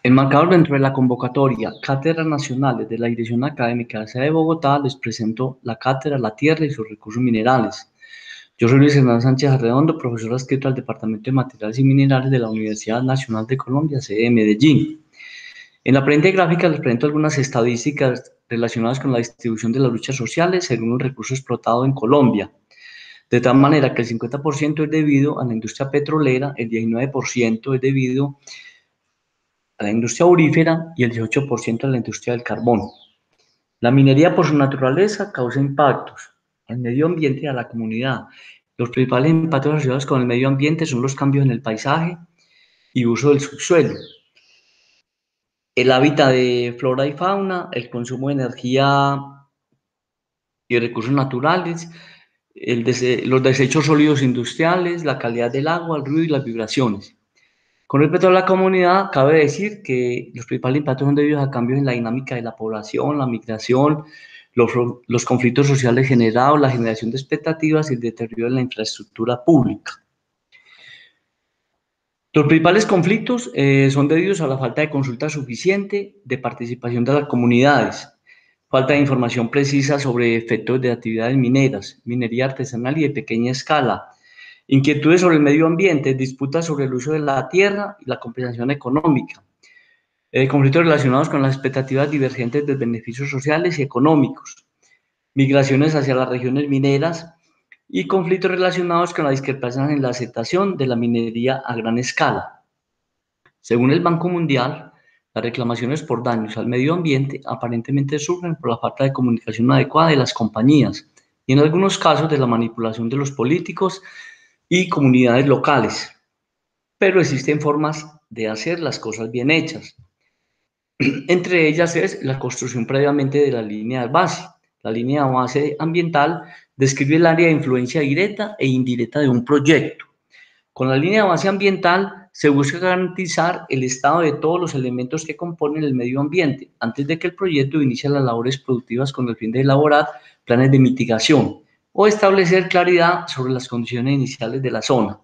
Enmarcado dentro de la convocatoria Cátedras Nacionales de la Dirección Académica de la Ciudad de Bogotá, les presento la Cátedra La Tierra y sus Recursos Minerales. Yo soy Luis Hernán Sánchez Arredondo, profesor adscrito al Departamento de Materiales y Minerales de la Universidad Nacional de Colombia, sede de Medellín. En la presente gráfica les presento algunas estadísticas relacionadas con la distribución de las luchas sociales según el recurso explotado en Colombia. De tal manera que el 50% es debido a la industria petrolera, el 19% es debido a la industria aurífera y el 18% a la industria del carbón. La minería por su naturaleza causa impactos al medio ambiente y a la comunidad. Los principales impactos asociados con el medio ambiente son los cambios en el paisaje y uso del subsuelo, el hábitat de flora y fauna, el consumo de energía y recursos naturales, los desechos sólidos industriales, la calidad del agua, el ruido y las vibraciones. Con respecto a la comunidad, cabe decir que los principales impactos son debidos a cambios en la dinámica de la población, la migración, los, conflictos sociales generados, la generación de expectativas y el deterioro de la infraestructura pública. Los principales conflictos eh, son debidos a la falta de consulta suficiente, de participación de las comunidades, falta de información precisa sobre efectos de actividades mineras, minería artesanal y de pequeña escala, Inquietudes sobre el medio ambiente, disputas sobre el uso de la tierra y la compensación económica. Eh, conflictos relacionados con las expectativas divergentes de beneficios sociales y económicos. Migraciones hacia las regiones mineras y conflictos relacionados con la discrepancia en la aceptación de la minería a gran escala. Según el Banco Mundial, las reclamaciones por daños al medio ambiente aparentemente surgen por la falta de comunicación adecuada de las compañías y en algunos casos de la manipulación de los políticos y comunidades locales. Pero existen formas de hacer las cosas bien hechas. Entre ellas es la construcción previamente de la línea de base. La línea de base ambiental describe el área de influencia directa e indirecta de un proyecto. Con la línea de base ambiental se busca garantizar el estado de todos los elementos que componen el medio ambiente antes de que el proyecto inicie las labores productivas con el fin de elaborar planes de mitigación, o establecer claridad sobre las condiciones iniciales de la zona.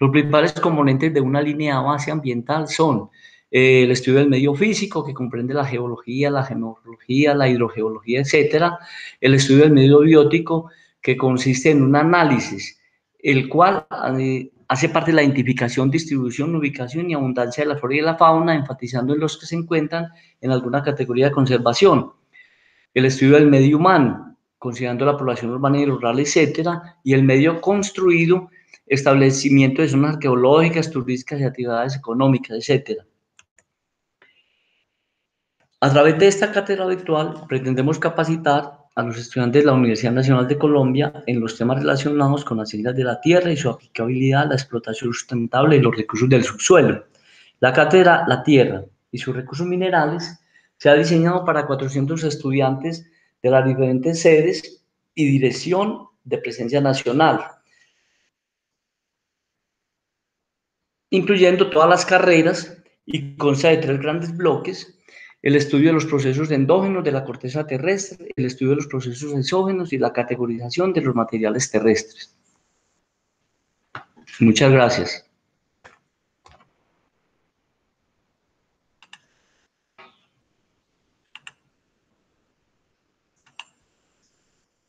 Los principales componentes de una línea base ambiental son eh, el estudio del medio físico, que comprende la geología, la genología, la hidrogeología, etcétera, el estudio del medio biótico, que consiste en un análisis, el cual eh, hace parte de la identificación, distribución, ubicación y abundancia de la flora y la fauna, enfatizando en los que se encuentran en alguna categoría de conservación. El estudio del medio humano, considerando la población urbana y rural, etcétera, y el medio construido, establecimiento de zonas arqueológicas, turísticas y actividades económicas, etcétera. A través de esta cátedra virtual pretendemos capacitar a los estudiantes de la Universidad Nacional de Colombia en los temas relacionados con las ciencias de la tierra y su aplicabilidad a la explotación sustentable de los recursos del subsuelo. La cátedra La Tierra y sus recursos minerales se ha diseñado para 400 estudiantes de las diferentes sedes y dirección de presencia nacional, incluyendo todas las carreras y consta de tres grandes bloques, el estudio de los procesos endógenos de la corteza terrestre, el estudio de los procesos exógenos y la categorización de los materiales terrestres. Muchas gracias.